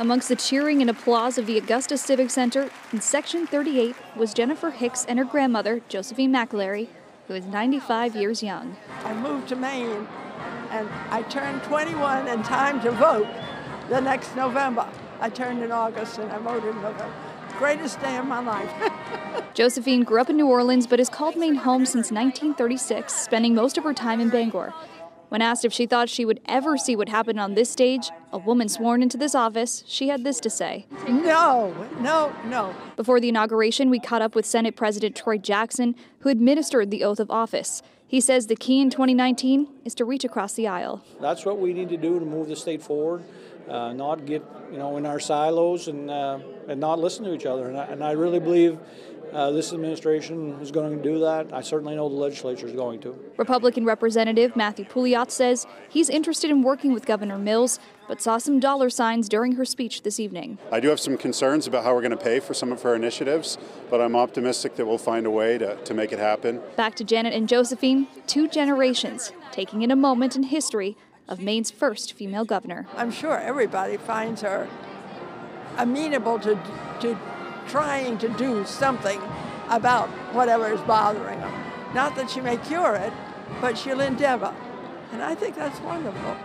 Amongst the cheering and applause of the Augusta Civic Center in Section 38 was Jennifer Hicks and her grandmother, Josephine McAlary, who is 95 years young. I moved to Maine and I turned 21 in time to vote the next November. I turned in August and I voted in November. Greatest day of my life. Josephine grew up in New Orleans but has called Maine home since 1936, spending most of her time in Bangor. When asked if she thought she would ever see what happened on this stage, a woman sworn into this office, she had this to say. No, no, no. Before the inauguration, we caught up with Senate President Troy Jackson, who administered the oath of office. He says the key in 2019 is to reach across the aisle. That's what we need to do to move the state forward, uh, not get you know in our silos and uh, and not listen to each other. And I, and I really believe uh, this administration is going to do that. I certainly know the legislature is going to. Republican Representative Matthew Pouliot says he's interested in working with Governor Mills, but saw some dollar signs during her speech this evening. I do have some concerns about how we're going to pay for some of her initiatives, but I'm optimistic that we'll find a way to, to make it happen. Back to Janet and Josephine, two generations, taking in a moment in history of Maine's first female governor. I'm sure everybody finds her amenable to, to trying to do something about whatever is bothering them. Not that she may cure it, but she'll endeavor. And I think that's wonderful.